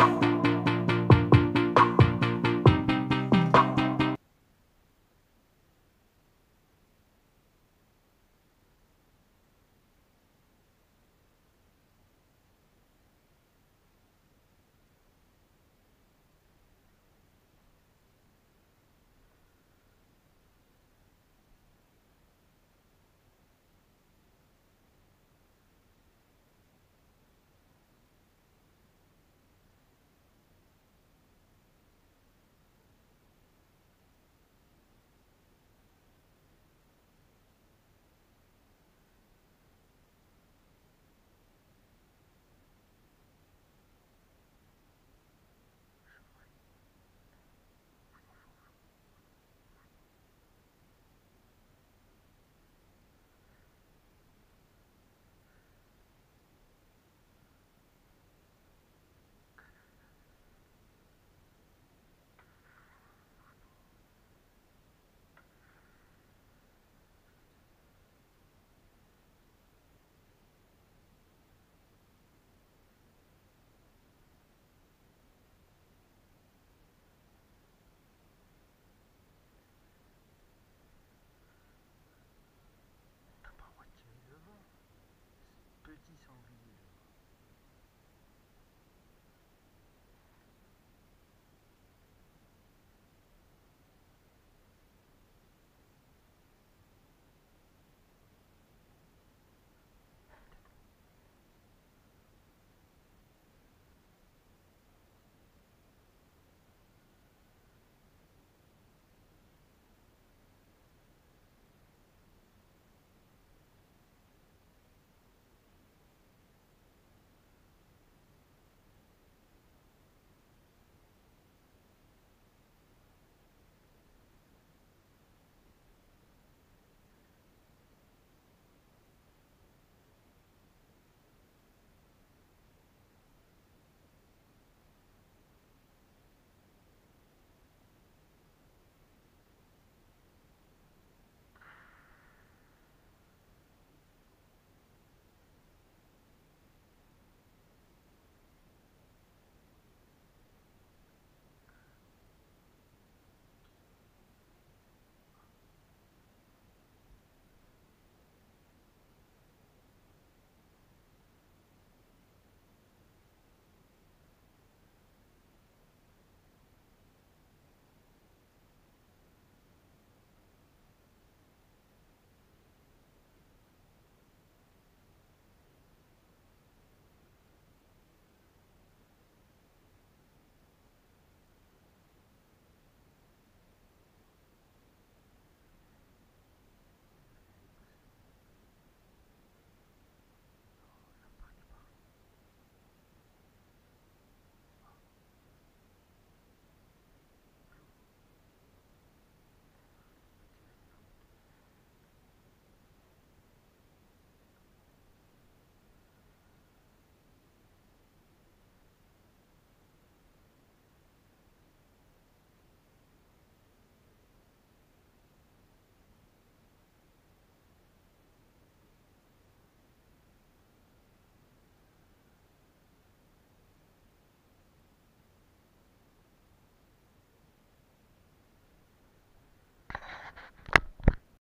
T'as told you.